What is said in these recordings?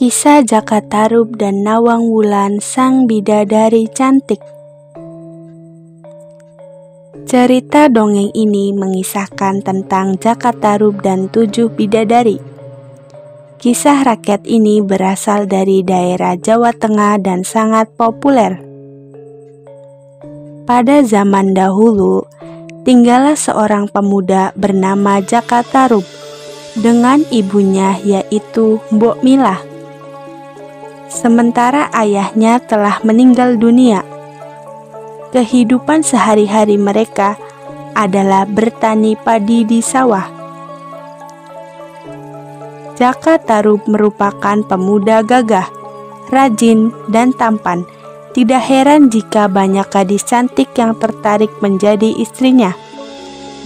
Kisah Jaka Tarub dan Nawang Wulan sang bidadari cantik. Cerita dongeng ini mengisahkan tentang Jaka Tarub dan tujuh bidadari. Kisah rakyat ini berasal dari daerah Jawa Tengah dan sangat populer. Pada zaman dahulu, tinggallah seorang pemuda bernama Jaka Tarub dengan ibunya yaitu Mbok Milah sementara ayahnya telah meninggal dunia. Kehidupan sehari-hari mereka adalah bertani padi di sawah. Jaka Tarub merupakan pemuda gagah, rajin, dan tampan. Tidak heran jika banyak gadis cantik yang tertarik menjadi istrinya.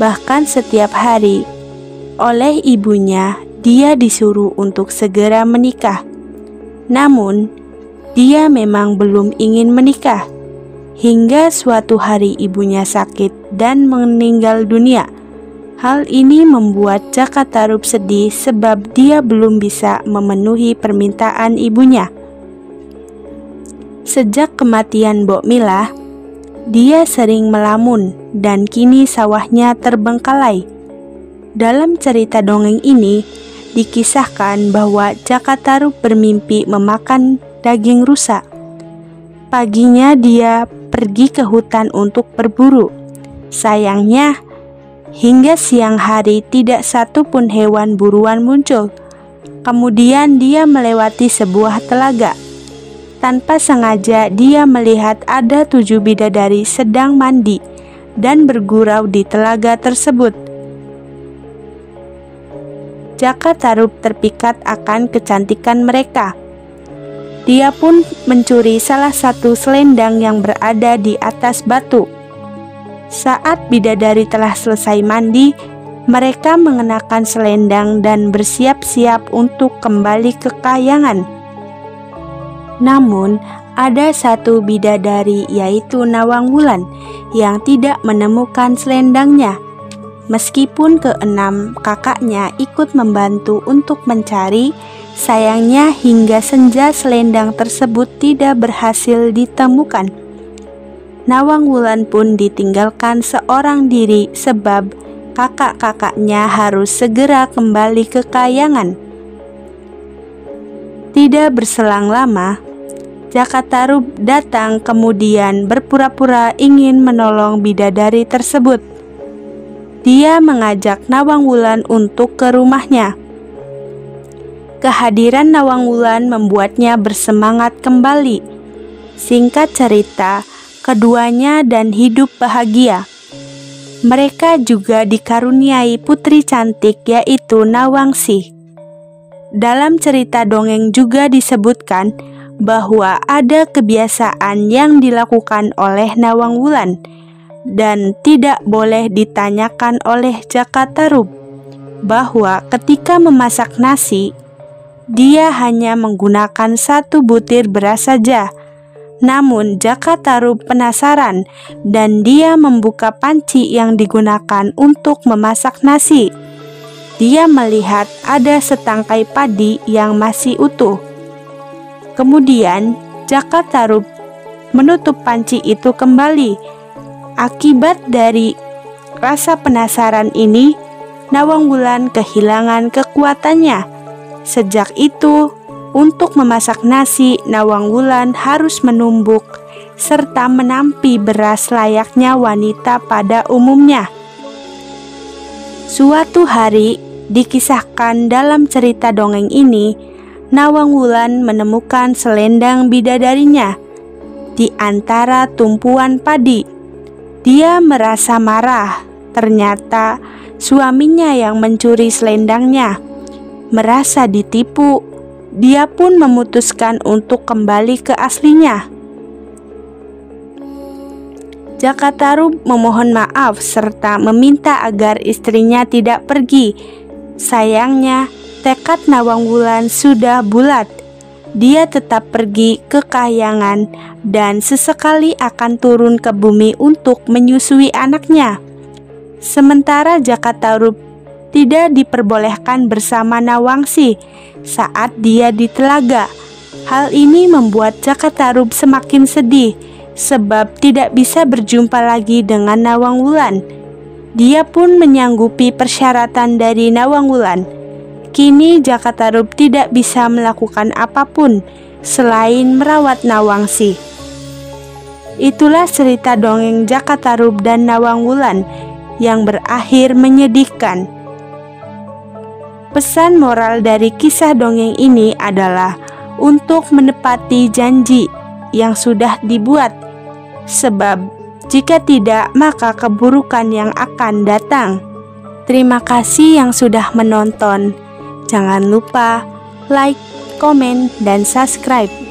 Bahkan setiap hari, oleh ibunya, dia disuruh untuk segera menikah namun, dia memang belum ingin menikah hingga suatu hari ibunya sakit dan meninggal dunia. Hal ini membuat Jaka Tarub sedih sebab dia belum bisa memenuhi permintaan ibunya. Sejak kematian Bok Mila, dia sering melamun dan kini sawahnya terbengkalai. Dalam cerita dongeng ini, dikisahkan bahwa Jakataru bermimpi memakan daging rusa. Paginya dia pergi ke hutan untuk berburu. Sayangnya, hingga siang hari tidak satu pun hewan buruan muncul. Kemudian dia melewati sebuah telaga. Tanpa sengaja dia melihat ada tujuh bidadari sedang mandi dan bergurau di telaga tersebut. Jaka Tarub terpikat akan kecantikan mereka. Dia pun mencuri salah satu selendang yang berada di atas batu. Saat bidadari telah selesai mandi, mereka mengenakan selendang dan bersiap-siap untuk kembali ke kayangan. Namun, ada satu bidadari, yaitu Nawang Wulan, yang tidak menemukan selendangnya. Meskipun keenam kakaknya ikut membantu untuk mencari, sayangnya hingga senja selendang tersebut tidak berhasil ditemukan. Nawang Wulan pun ditinggalkan seorang diri sebab kakak-kakaknya harus segera kembali ke kayangan. Tidak berselang lama, Jakatarub datang kemudian berpura-pura ingin menolong bidadari tersebut dia mengajak Nawang Wulan untuk ke rumahnya. Kehadiran Nawang Wulan membuatnya bersemangat kembali. Singkat cerita, keduanya dan hidup bahagia. Mereka juga dikaruniai putri cantik yaitu Nawangsi. Dalam cerita dongeng juga disebutkan bahwa ada kebiasaan yang dilakukan oleh Nawang Wulan dan tidak boleh ditanyakan oleh Jakatarub bahwa ketika memasak nasi, dia hanya menggunakan satu butir beras saja. Namun Jakatarub penasaran dan dia membuka panci yang digunakan untuk memasak nasi. Dia melihat ada setangkai padi yang masih utuh. Kemudian Jakatarub menutup panci itu kembali Akibat dari rasa penasaran ini, Nawang Wulan kehilangan kekuatannya. Sejak itu, untuk memasak nasi, Nawang Wulan harus menumbuk serta menampi beras layaknya wanita pada umumnya. Suatu hari, dikisahkan dalam cerita dongeng ini, Nawang Wulan menemukan selendang bidadarinya di antara tumpuan padi. Dia merasa marah. Ternyata suaminya yang mencuri selendangnya. Merasa ditipu, dia pun memutuskan untuk kembali ke aslinya. Jakataru memohon maaf serta meminta agar istrinya tidak pergi. Sayangnya, tekad Nawang Wulan sudah bulat dia tetap pergi ke kayangan dan sesekali akan turun ke bumi untuk menyusui anaknya. Sementara Jakatarup tidak diperbolehkan bersama Nawangsi saat dia di telaga. Hal ini membuat Jakatarub semakin sedih sebab tidak bisa berjumpa lagi dengan Nawang Wulan. Dia pun menyanggupi persyaratan dari Nawang Wulan. Kini Jakatarub tidak bisa melakukan apa pun selain merawat Nawangsi. Itulah cerita dongeng Jakatarub dan Nawang Wulan yang berakhir menyedihkan. Pesan moral dari kisah dongeng ini adalah untuk menepati janji yang sudah dibuat, sebab jika tidak, maka keburukan yang akan datang. Terima kasih yang sudah menonton. Jangan lupa like, komen, dan subscribe.